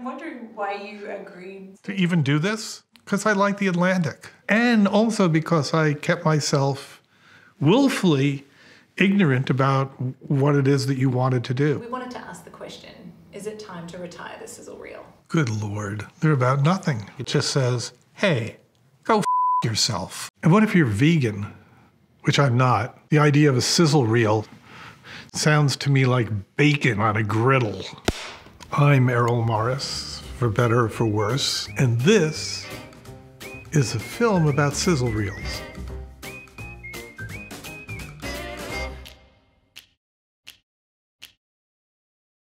I'm wondering why you agreed. to even do this because I like the Atlantic. And also because I kept myself willfully ignorant about what it is that you wanted to do. We wanted to ask the question is it time to retire the sizzle reel? Good Lord, they're about nothing. It just says, hey, go f yourself. And what if you're vegan? Which I'm not. The idea of a sizzle reel sounds to me like bacon on a griddle. I'm Errol Morris, for better or for worse, and this is a film about sizzle reels.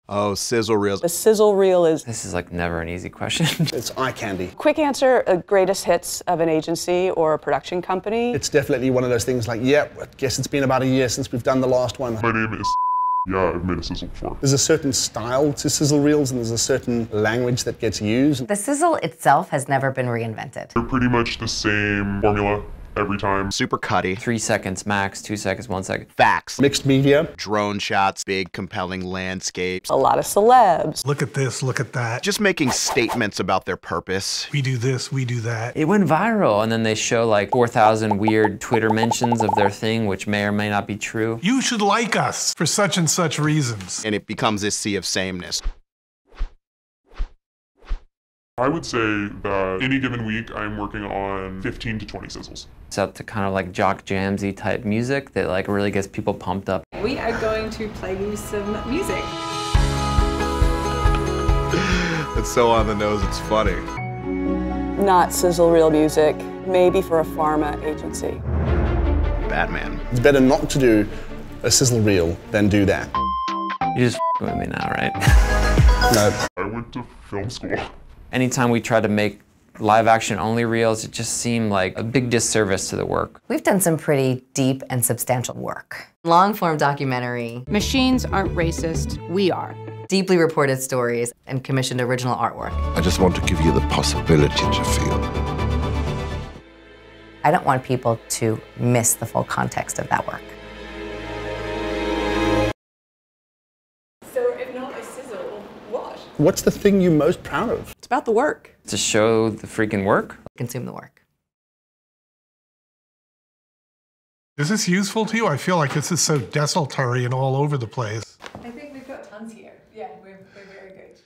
Oh, sizzle reels. A sizzle reel is This is like never an easy question. It's eye candy. quick answer, a greatest hits of an agency or a production company. It's definitely one of those things like, yep, I guess it's been about a year since we've done the last one. My name is. Yeah, I've made a sizzle before. There's a certain style to sizzle reels and there's a certain language that gets used. The sizzle itself has never been reinvented. They're pretty much the same formula every time. Super cutty. Three seconds max, two seconds, one second. Facts. Mixed media, Drone shots, big compelling landscapes. A lot of celebs. Look at this, look at that. Just making statements about their purpose. We do this, we do that. It went viral, and then they show like 4,000 weird Twitter mentions of their thing, which may or may not be true. You should like us for such and such reasons. And it becomes this sea of sameness. I would say that any given week I'm working on 15 to 20 sizzles. It's up to kind of like jock jamsy type music that like really gets people pumped up. We are going to play you some music. It's so on the nose, it's funny. Not sizzle reel music, maybe for a pharma agency. Batman. it's better not to do a sizzle reel than do that. You just f- with me now, right? No, I went to film school. Anytime we tried to make live action only reels, it just seemed like a big disservice to the work. We've done some pretty deep and substantial work. Long form documentary, Machines aren't racist, we are. deeply reported stories, and commissioned original artwork. I just want to give you the possibility to feel. I don't want people to miss the full context of that work. So, if not a sizzle, what? What's the thing you're most proud of? It's about the work. To show the freaking work. Consume the work. Is this useful to you? I feel like this is so desultory and all over the place. I think we've got tons here. Yeah, we're, we're very good.